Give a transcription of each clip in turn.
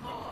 more!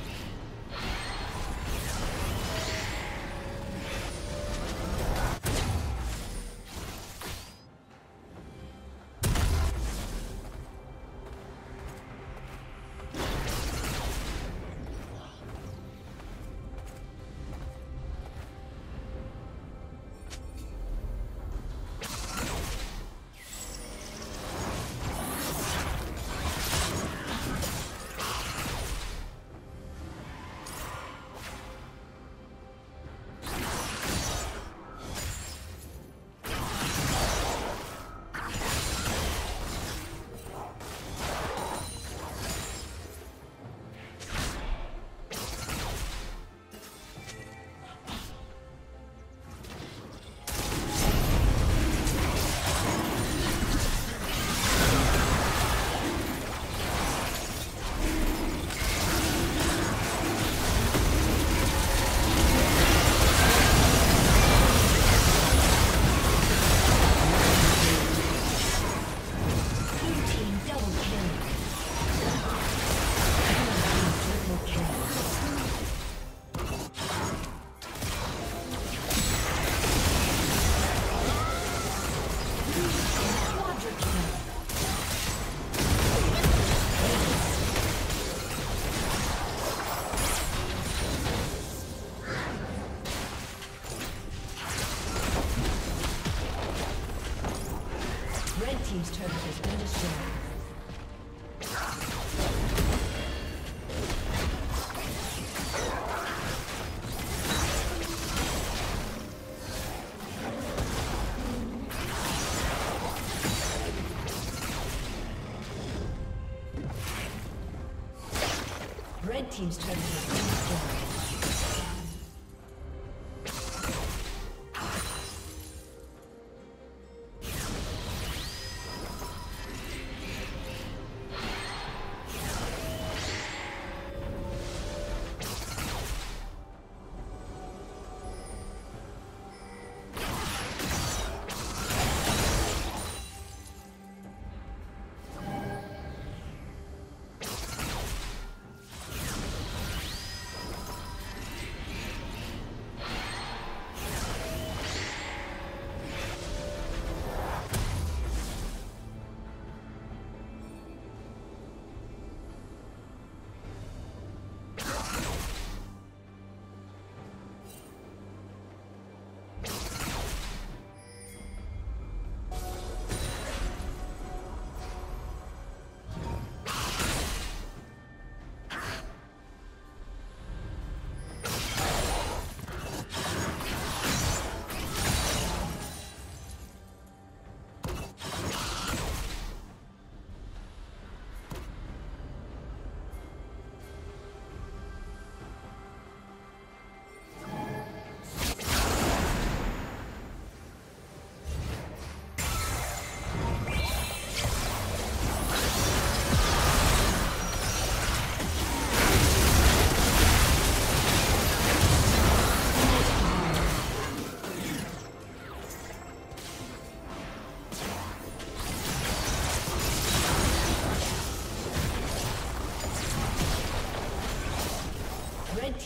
Red Team's turret has been destroyed.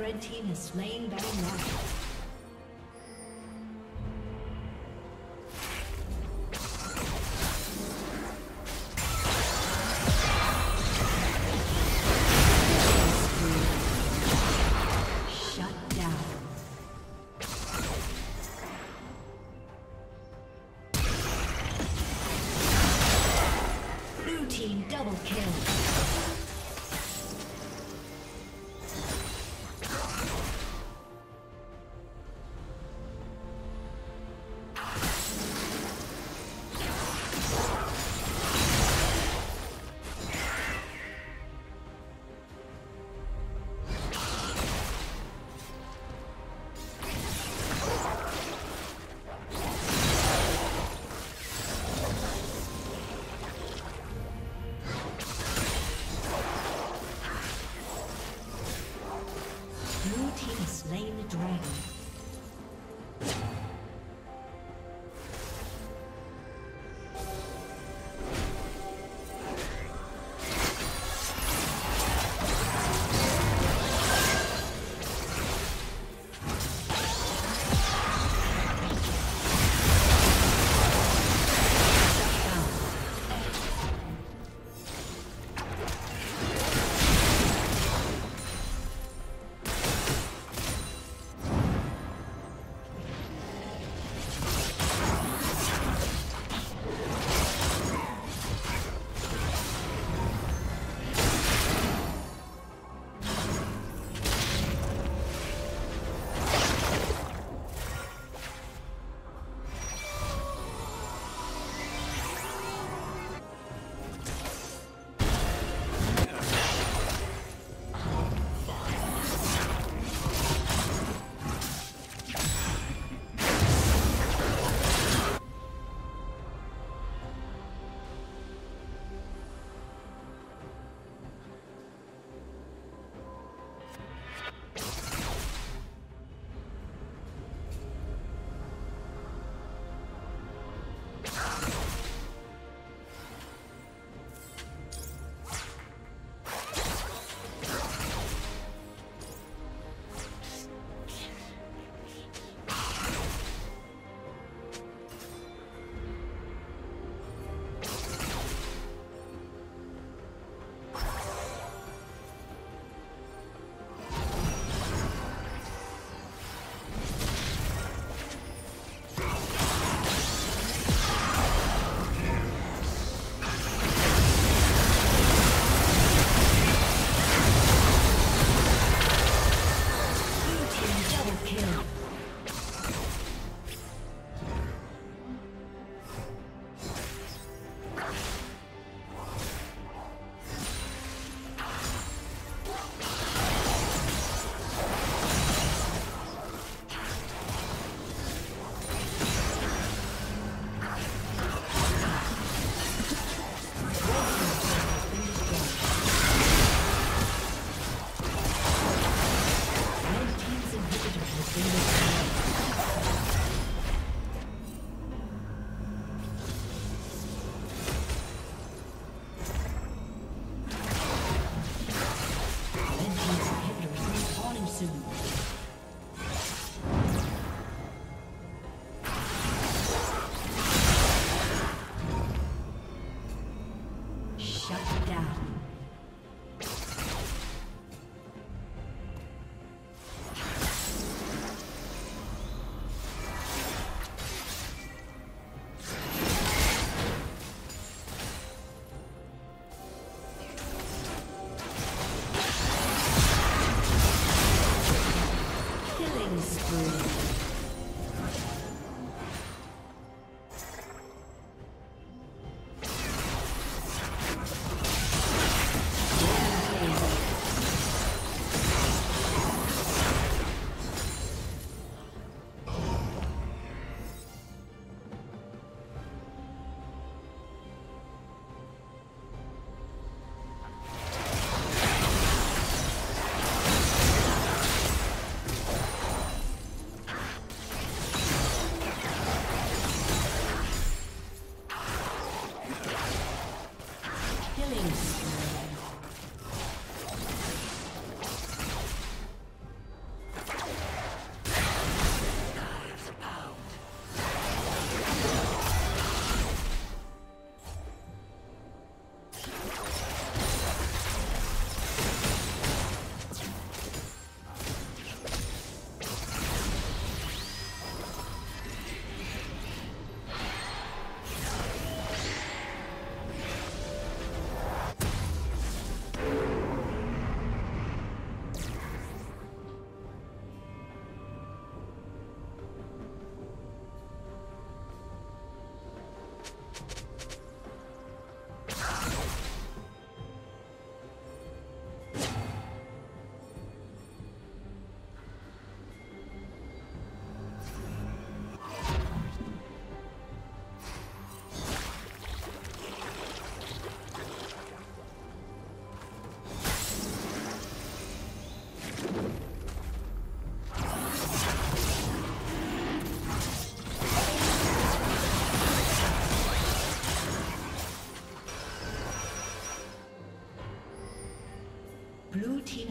Red team has slain Nashor.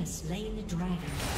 Slain the dragon.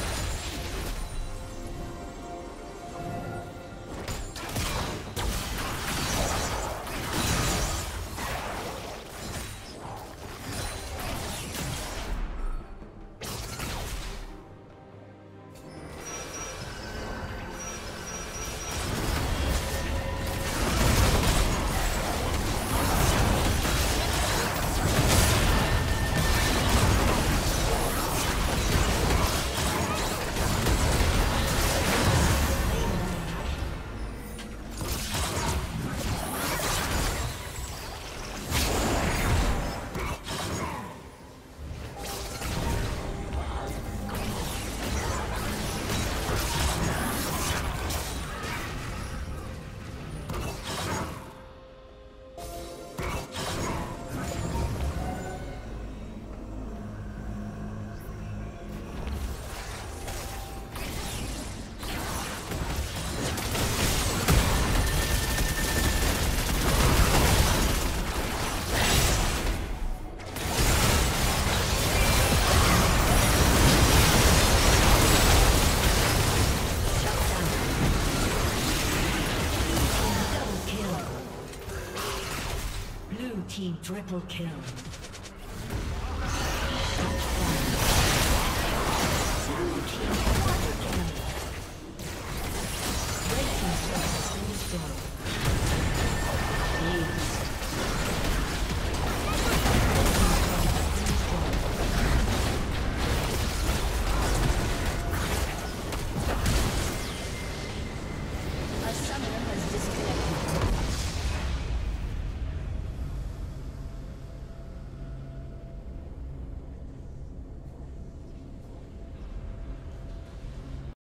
Triple kill.